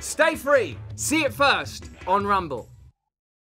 Stay free. See it first on Rumble.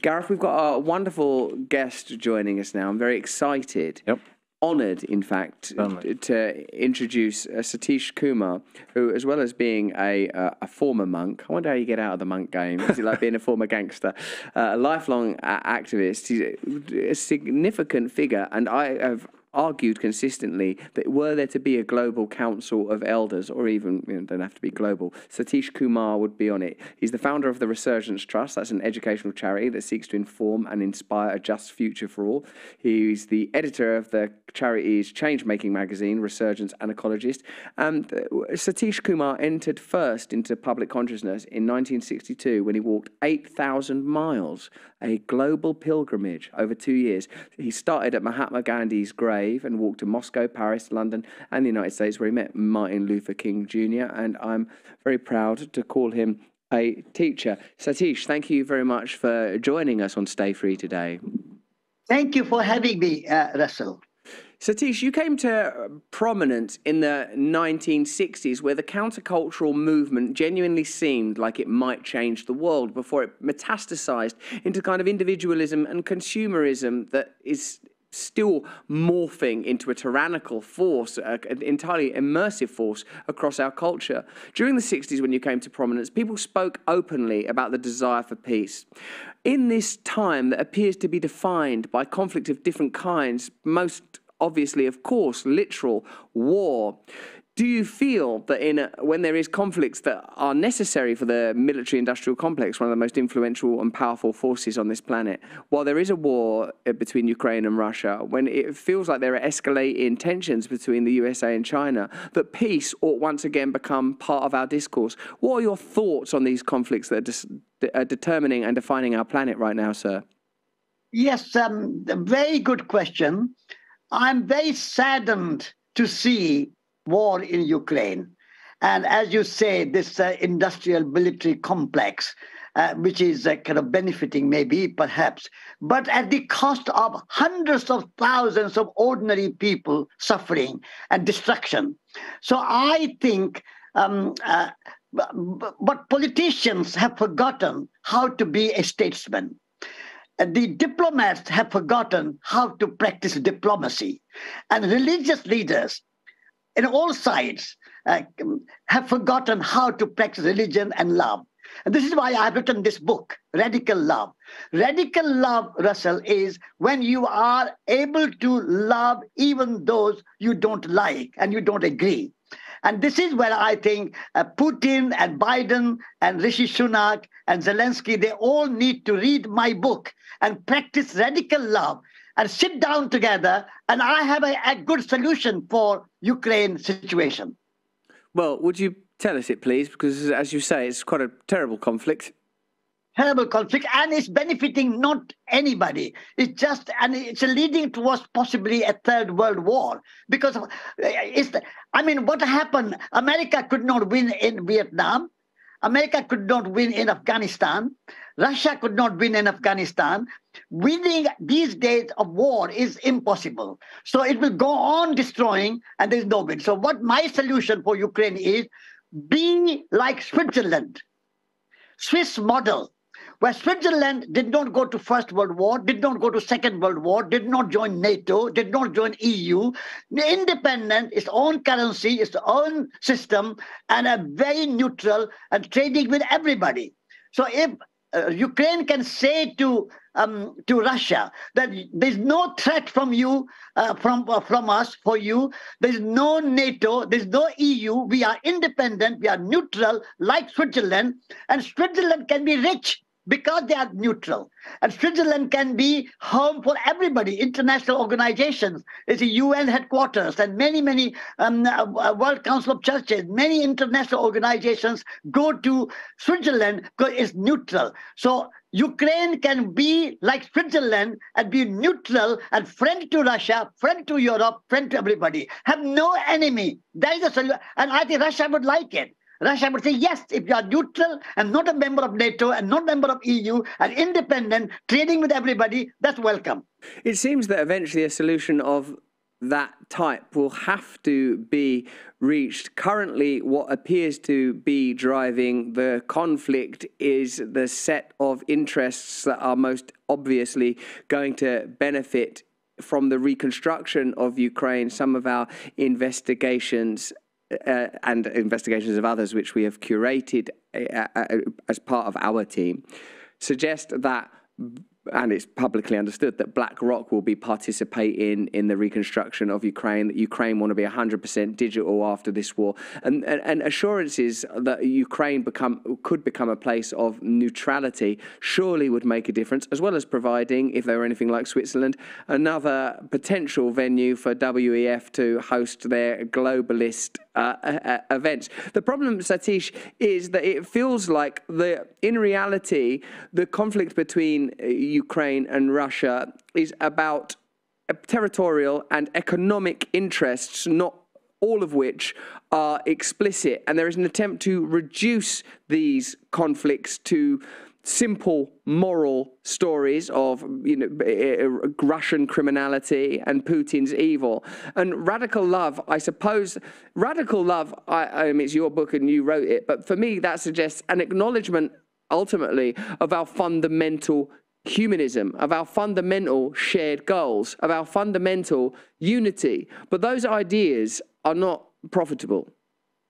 Gareth, we've got a wonderful guest joining us now. I'm very excited. Yep. Honoured, in fact, Certainly. to introduce uh, Satish Kumar, who, as well as being a, uh, a former monk, I wonder how you get out of the monk game. Is it like being a former gangster? Uh, a lifelong activist, he's a significant figure, and I have argued consistently that were there to be a global council of elders, or even you know, don't have to be global, Satish Kumar would be on it. He's the founder of the Resurgence Trust. That's an educational charity that seeks to inform and inspire a just future for all. He's the editor of the charity's change-making magazine, Resurgence and Ecologist. And uh, Satish Kumar entered first into public consciousness in 1962 when he walked 8,000 miles, a global pilgrimage over two years. He started at Mahatma Gandhi's grave and walked to Moscow, Paris, London, and the United States, where he met Martin Luther King Jr. And I'm very proud to call him a teacher. Satish, thank you very much for joining us on Stay Free today. Thank you for having me, uh, Russell. Satish, you came to prominence in the 1960s where the countercultural movement genuinely seemed like it might change the world before it metastasized into kind of individualism and consumerism that is still morphing into a tyrannical force, an entirely immersive force across our culture. During the 60s, when you came to prominence, people spoke openly about the desire for peace. In this time that appears to be defined by conflict of different kinds, most obviously, of course, literal war. Do you feel that in a, when there is conflicts that are necessary for the military-industrial complex, one of the most influential and powerful forces on this planet, while there is a war uh, between Ukraine and Russia, when it feels like there are escalating tensions between the USA and China, that peace ought once again become part of our discourse? What are your thoughts on these conflicts that are, are determining and defining our planet right now, sir? Yes, um, very good question. I'm very saddened to see war in Ukraine. And as you say, this uh, industrial military complex, uh, which is uh, kind of benefiting, maybe, perhaps, but at the cost of hundreds of thousands of ordinary people suffering and destruction. So I think. Um, uh, but, but politicians have forgotten how to be a statesman the diplomats have forgotten how to practice diplomacy. And religious leaders in all sides uh, have forgotten how to practice religion and love. And this is why I've written this book, Radical Love. Radical love, Russell, is when you are able to love even those you don't like and you don't agree. And this is where I think uh, Putin and Biden and Rishi Sunak and Zelensky, they all need to read my book and practice radical love and sit down together. And I have a, a good solution for Ukraine situation. Well, would you tell us it, please? Because as you say, it's quite a terrible conflict. Terrible conflict, and it's benefiting not anybody. It's just, and it's leading towards possibly a third world war. Because uh, it's, I mean, what happened? America could not win in Vietnam. America could not win in Afghanistan. Russia could not win in Afghanistan. Winning these days of war is impossible. So it will go on destroying, and there's no win. So, what my solution for Ukraine is be like Switzerland, Swiss model, where Switzerland did not go to First World War, did not go to Second World War, did not join NATO, did not join EU, independent, its own currency, its own system, and a very neutral and trading with everybody. So if uh, Ukraine can say to um, to Russia that there's no threat from you, uh, from uh, from us for you. There's no NATO. There's no EU. We are independent. We are neutral, like Switzerland, and Switzerland can be rich because they are neutral. And Switzerland can be home for everybody, international organizations. It's a UN headquarters and many, many um, uh, World Council of Churches, many international organizations go to Switzerland because it's neutral. So Ukraine can be like Switzerland and be neutral and friend to Russia, friend to Europe, friend to everybody. Have no enemy. That is a solution. And I think Russia would like it. Russia would say, yes, if you are neutral and not a member of NATO and not a member of EU and independent, trading with everybody, that's welcome. It seems that eventually a solution of that type will have to be reached. Currently, what appears to be driving the conflict is the set of interests that are most obviously going to benefit from the reconstruction of Ukraine. Some of our investigations uh, and investigations of others, which we have curated uh, uh, as part of our team, suggest that and it's publicly understood that BlackRock will be participating in the reconstruction of Ukraine, that Ukraine want to be 100% digital after this war, and, and, and, assurances that Ukraine become could become a place of neutrality surely would make a difference, as well as providing, if they were anything like Switzerland, another potential venue for WEF to host their globalist uh, uh, events. The problem, Satish, is that it feels like the in reality the conflict between uh, Ukraine and Russia is about territorial and economic interests, not all of which are explicit. And there is an attempt to reduce these conflicts to simple moral stories of you know eh, eh, Russian criminality and Putin's evil and radical love I suppose radical love I, I mean it's your book and you wrote it but for me that suggests an acknowledgement ultimately of our fundamental humanism, of our fundamental shared goals, of our fundamental unity. But those ideas are not profitable.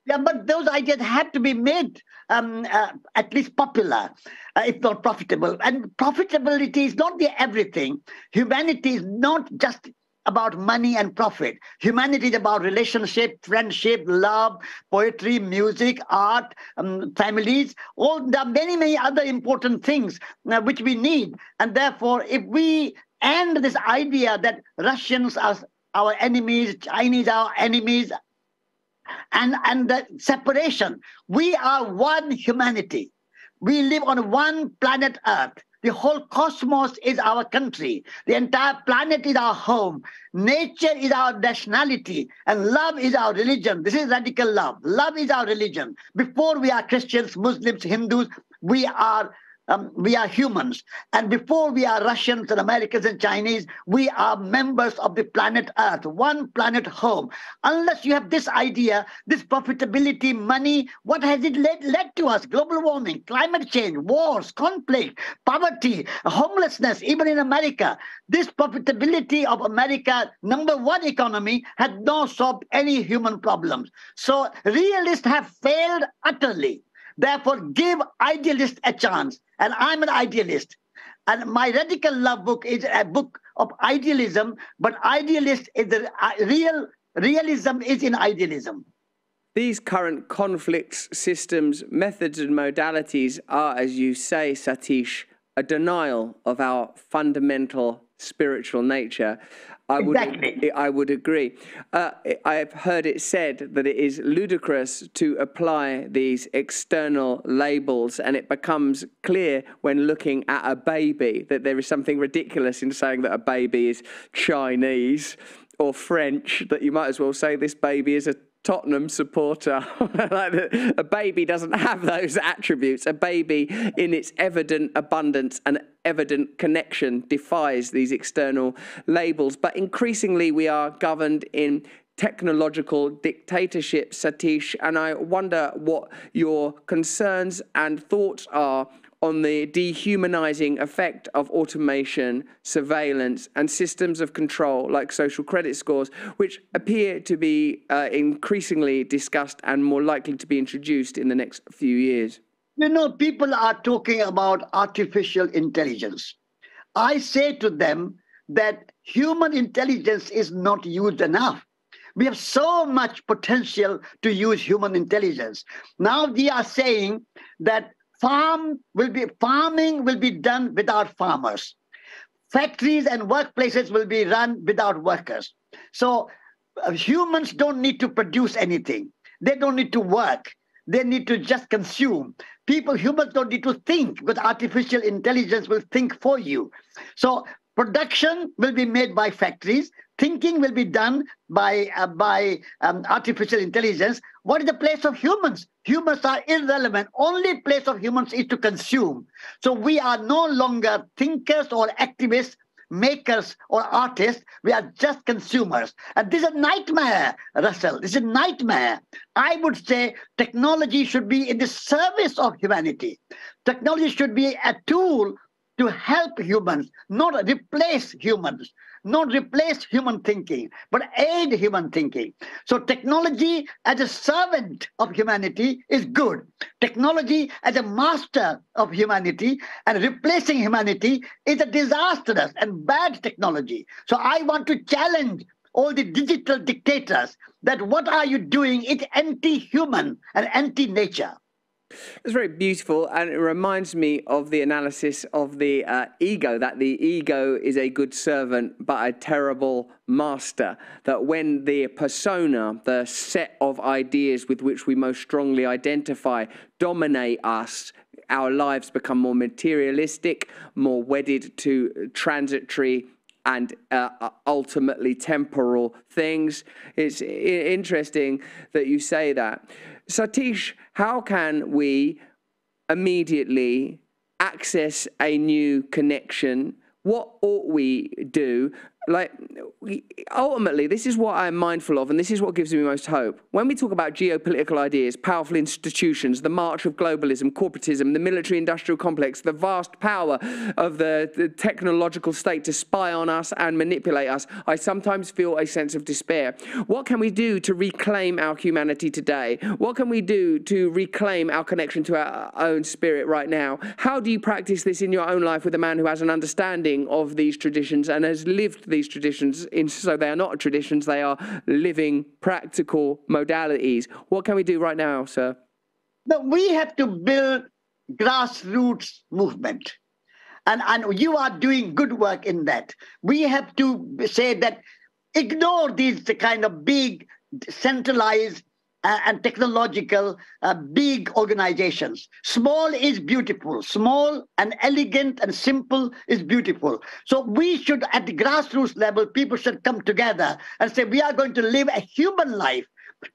Yeah, but those ideas have to be made um, uh, at least popular, uh, if not profitable. And profitability is not the everything. Humanity is not just about money and profit. Humanity is about relationship, friendship, love, poetry, music, art, um, families. All there are many, many other important things uh, which we need. And therefore, if we end this idea that Russians are our enemies, Chinese are our enemies, and, and the separation, we are one humanity. We live on one planet Earth. The whole cosmos is our country. The entire planet is our home. Nature is our nationality. And love is our religion. This is radical love. Love is our religion. Before we are Christians, Muslims, Hindus, we are um, we are humans. And before we are Russians and Americans and Chinese, we are members of the planet Earth, one planet home. Unless you have this idea, this profitability, money, what has it led, led to us? Global warming, climate change, wars, conflict, poverty, homelessness, even in America. This profitability of America, number one economy, had not solved any human problems. So realists have failed utterly. Therefore, give idealists a chance. And I'm an idealist. And my Radical Love book is a book of idealism, but idealist is the uh, real realism is in idealism. These current conflicts, systems, methods, and modalities are, as you say, Satish, a denial of our fundamental spiritual nature. I would, exactly. I would agree. Uh, I've heard it said that it is ludicrous to apply these external labels, and it becomes clear when looking at a baby that there is something ridiculous in saying that a baby is Chinese or French, that you might as well say this baby is a Tottenham supporter. a baby doesn't have those attributes. A baby, in its evident abundance and evident connection, defies these external labels. But increasingly, we are governed in technological dictatorship, Satish, and I wonder what your concerns and thoughts are on the dehumanizing effect of automation, surveillance, and systems of control like social credit scores, which appear to be uh, increasingly discussed and more likely to be introduced in the next few years? You know, people are talking about artificial intelligence. I say to them that human intelligence is not used enough. We have so much potential to use human intelligence. Now they are saying that farm will be farming will be done without farmers. Factories and workplaces will be run without workers. So uh, humans don't need to produce anything. They don't need to work. They need to just consume. People humans don't need to think because artificial intelligence will think for you. So production will be made by factories. Thinking will be done by uh, by um, artificial intelligence what is the place of humans humans are irrelevant only place of humans is to consume so we are no longer thinkers or activists makers or artists. We are just consumers. And this is a nightmare, Russell. This is a nightmare. I would say technology should be in the service of humanity. Technology should be a tool to help humans, not replace humans not replace human thinking, but aid human thinking. So, technology as a servant of humanity is good. Technology as a master of humanity and replacing humanity is a disastrous and bad technology. So, I want to challenge all the digital dictators that what are you doing? It's anti human and anti nature. It's very beautiful, and it reminds me of the analysis of the uh, ego that the ego is a good servant but a terrible master. That when the persona, the set of ideas with which we most strongly identify, dominate us, our lives become more materialistic, more wedded to transitory and uh, ultimately temporal things. It's interesting that you say that. Satish, how can we immediately access a new connection? What ought we do? Like ultimately this is what i'm mindful of and this is what gives me most hope. When we talk about geopolitical ideas powerful institutions the march of globalism corporatism the military industrial complex the vast power of the, the technological state to spy on us and manipulate us i sometimes feel a sense of despair. What can we do to reclaim our humanity today? What can we do to reclaim our connection to our own spirit right now? How do you practice this in your own life with a man who has an understanding of these traditions and has lived these traditions, in, so they are not traditions, they are living, practical modalities. What can we do right now, sir? No, we have to build grassroots movement. And, and you are doing good work in that. We have to say that ignore these kind of big centralized and technological uh, big organizations. Small is beautiful. Small and elegant and simple is beautiful. So we should, at the grassroots level, people should come together and say, we are going to live a human life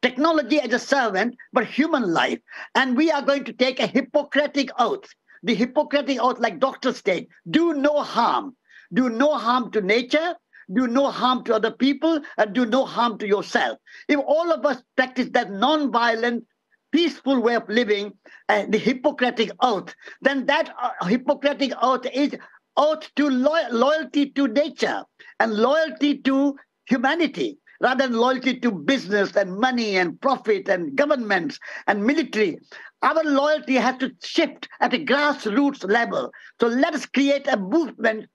technology as a servant, but human life. And we are going to take a Hippocratic oath. The Hippocratic oath, like doctors take, do no harm. Do no harm to nature, do no harm to other people and do no harm to yourself. If all of us practice that non-violent, peaceful way of living, uh, the Hippocratic oath, then that uh, Hippocratic oath is oath to lo- loyalty to nature and loyalty to humanity rather than loyalty to business and money and profit and governments and military. Our loyalty has to shift at a grassroots level. So let us create a movement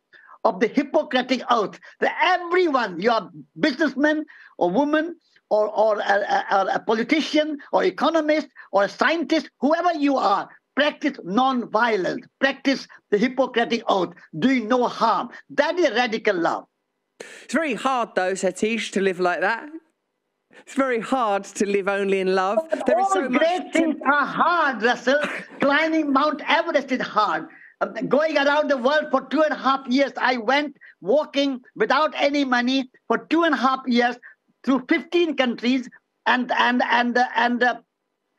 of the Hippocratic oath that everyone, you are businessman or woman or, or a, a, a politician or economist or a scientist, whoever you are, practice non-violence, practice the Hippocratic oath, doing no harm. That is radical love. It's very hard, though, Satish, to live like that. It's very hard to live only in love. But there all is so great much things are hard, Russell. Climbing Mount Everest is hard. Going around the world for two and a half years. I went walking without any money for two and a half years through 15 countries and and and and uh,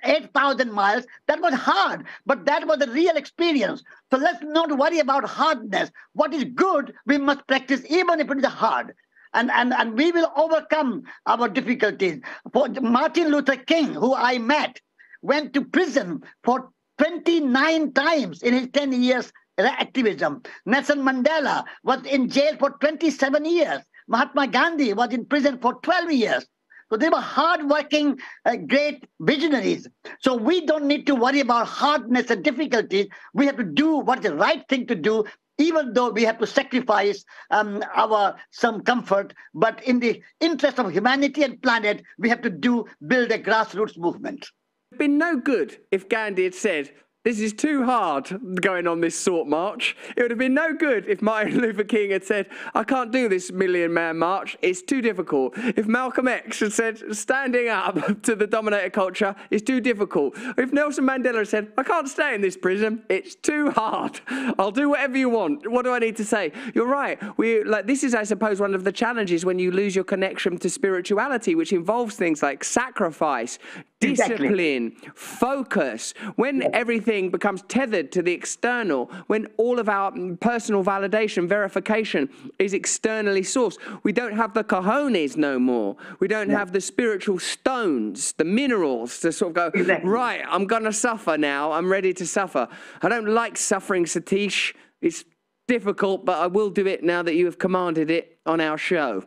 8,000 miles. That was hard, but that was a real experience. So let's not worry about hardness. What is good, we must practice even if it is hard. And, and, and we will overcome our difficulties. For Martin Luther King, who I met, went to prison for 29 times in his 10 years activism. Nelson Mandela was in jail for 27 years. Mahatma Gandhi was in prison for 12 years. So they were hardworking, uh, great visionaries. So we don't need to worry about hardness and difficulties. We have to do what is the right thing to do, even though we have to sacrifice um, our some comfort. But in the interest of humanity and planet, we have to do build a grassroots movement been no good if Gandhi had said, this is too hard going on this salt march. It would have been no good if Martin Luther King had said, I can't do this million man march, it's too difficult. If Malcolm X had said, standing up to the dominator culture is too difficult. If Nelson Mandela had said, I can't stay in this prison, it's too hard. I'll do whatever you want. What do I need to say? You're right. We like this is, I suppose, one of the challenges when you lose your connection to spirituality, which involves things like sacrifice, discipline, exactly. focus, when everything becomes tethered to the external, when all of our personal validation, verification is externally sourced, we don't have the cojones no more. We don't have the spiritual stones, the minerals to sort of go, exactly. right, I'm going to suffer now. I'm ready to suffer. I don't like suffering, Satish. It's difficult, but I will do it now that you have commanded it on our show.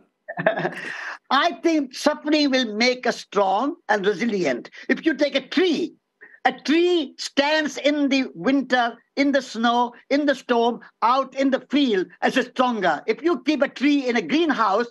I think suffering will make us strong and resilient. If you take a tree, a tree stands in the winter, in the snow, in the storm, out in the field as a stronger. If you keep a tree in a greenhouse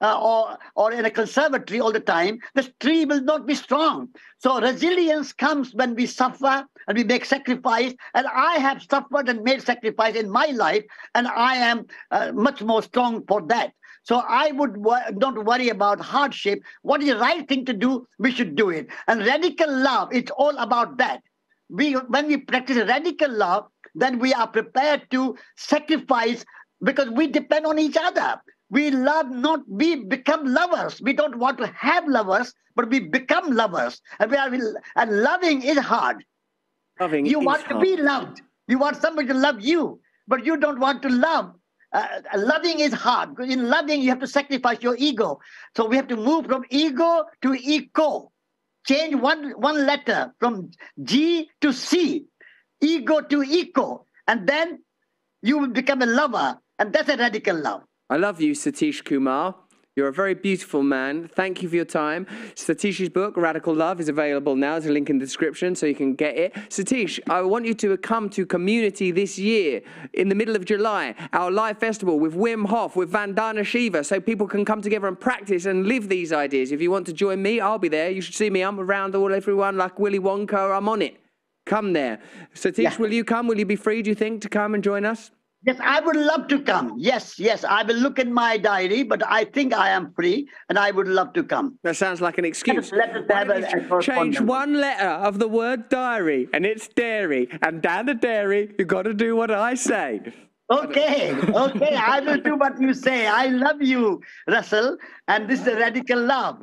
uh, or, or in a conservatory all the time, the tree will not be strong. So resilience comes when we suffer and we make sacrifice. And I have suffered and made sacrifice in my life, and I am uh, much more strong for that. So I would not worry about hardship. What is the right thing to do, we should do it. And radical love, it's all about that. We, when we practice radical love, then we are prepared to sacrifice because we depend on each other. We love not, we become lovers. We don't want to have lovers, but we become lovers. And, we are, and loving is hard. Loving you want hard. to be loved. You want somebody to love you, but you don't want to love uh, loving is hard. Because in loving you have to sacrifice your ego. So we have to move from ego to eco change one one letter from g to c. Ego to eco and then you will become a lover. And that's a radical love. I love you satish kumar you're a very beautiful man. Thank you for your time. Satish's book, Radical Love, is available now. There's a link in the description so you can get it. Satish, I want you to come to Community this year in the middle of July, our live festival with Wim Hof, with Vandana Shiva, so people can come together and practice and live these ideas. If you want to join me, I'll be there. You should see me. I'm around all everyone like Willy Wonka. I'm on it. Come there. Satish, yeah. will you come? Will you be free, do you think, to come and join us? Yes, I would love to come. Yes, yes. I will look in my diary, but I think I am free and I would love to come. That sounds like an excuse. Let us have a change one letter of the word diary and it's dairy. And down the dairy, you've got to do what I say. Okay, okay. I will do what you say. I love you, Russell. And this is a radical love.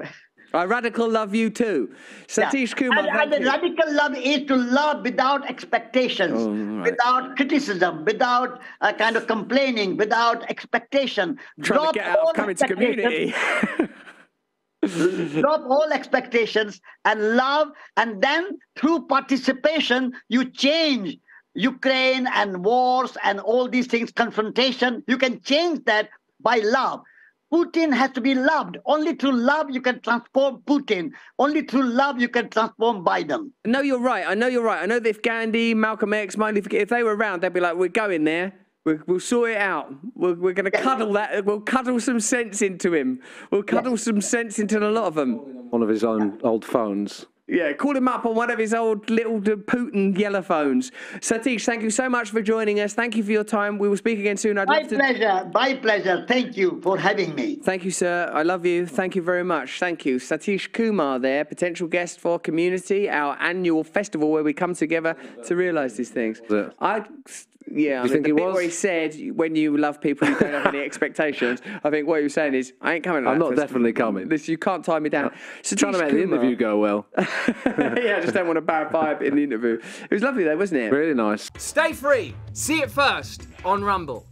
I radical love you too. Satish yeah. Kumar. And, and the radical love is to love without expectations, oh, right. without criticism, without uh, kind of complaining, without expectation. Trying Drop to get out to community. Drop all expectations and love, and then through participation, you change Ukraine and wars and all these things, confrontation. You can change that by love. Putin has to be loved. Only through love you can transform Putin. Only through love you can transform Biden. No, you're right. I know you're right. I know that if Gandhi, Malcolm X, Mandela, if they were around, they'd be like, "We're going there. we will sort it out. We're, we're going to cuddle that. We'll cuddle some sense into him. We'll cuddle some sense into a lot of them." One of his own old phones. Yeah, call him up on one of his old little Putin yellow phones. Satish, thank you so much for joining us. Thank you for your time. We will speak again soon. I'd my pleasure. My pleasure. Thank you for having me. Thank you, sir. I love you. Thank you very much. Thank you. Satish Kumar there, potential guest for Community, our annual festival where we come together to realise these things. I yeah, I think the bit was? where he said, "When you love people, you don't have any expectations." I think what he was saying is, "I ain't coming." I'm not definitely coming. This you can't tie me down. So trying to make Kumar, the interview go well. yeah, I just don't want a bad vibe in the interview. It was lovely though, wasn't it? Really nice. Stay free. See it first on Rumble.